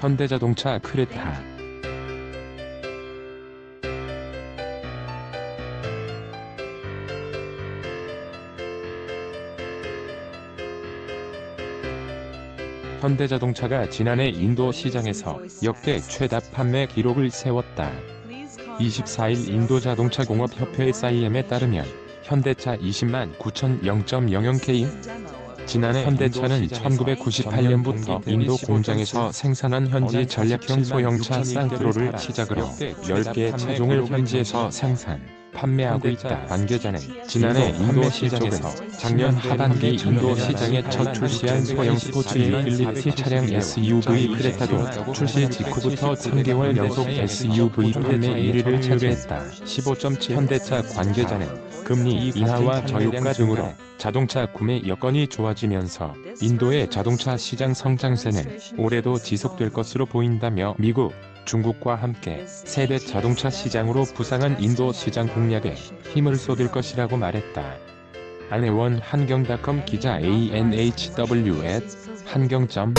현대자동차 크레타 현대자동차가 지난해 인도 시장에서 역대 최다 판매 기록을 세웠다. 24일 인도자동차공업협회 사이엠에 따르면 현대차 20만 9,000.00K 지난해 현대차는 1998년부터 인도 공장에서 생산한 현지 전략형 소형차 쌍트로를 시작으로 10개 차종을 현지에서 생산, 판매하고 있다. 관계자는 지난해 인도 시장에서 작년 하반기 인도 시장에 첫 출시한 소형 스포츠 유틸리티 차량 SUV 크레타도 출시 직후부터 3개월 연속 SUV 판매 1위를 차지했다. 15.7 현대차 관계자는 금리 인하와 저유가 등으로 자동차 구매 여건이 좋아지면서 인도의 자동차 시장 성장세는 올해도 지속될 것으로 보인다며 미국, 중국과 함께 세대 자동차 시장으로 부상한 인도 시장 공략에 힘을 쏟을 것이라고 말했다. 안혜원 한경닷컴 기자 ANHW at 한경.com